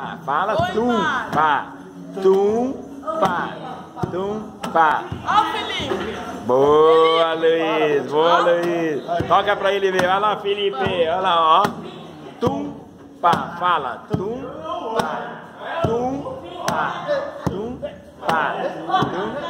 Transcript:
Ah, fala tum, pá. Tum, pá. Tum, pá. Ó o Felipe. Boa, Luiz. Boa, Luiz. Toca pra ele ver. Olha lá, Felipe. Olha lá, ó. Tum, pá. Fala. Tum, pá. Tum, pá. Tum, pá. Tum, pá.